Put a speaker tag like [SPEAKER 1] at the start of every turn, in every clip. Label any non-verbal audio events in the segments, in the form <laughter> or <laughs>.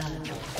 [SPEAKER 1] Blood.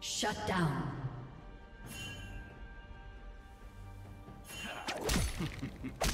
[SPEAKER 1] Shut down. <laughs>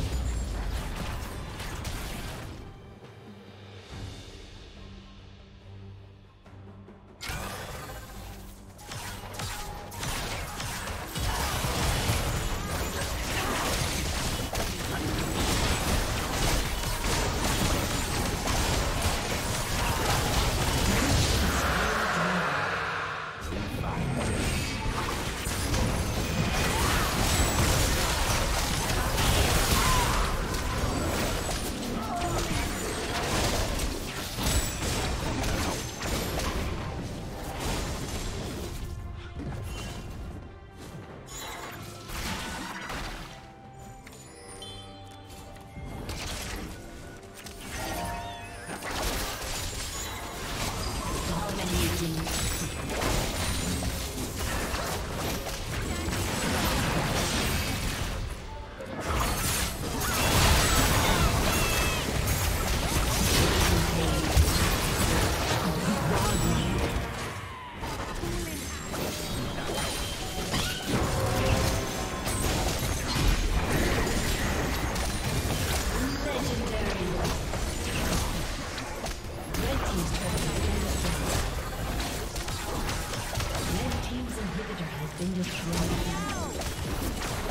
[SPEAKER 1] been destroyed.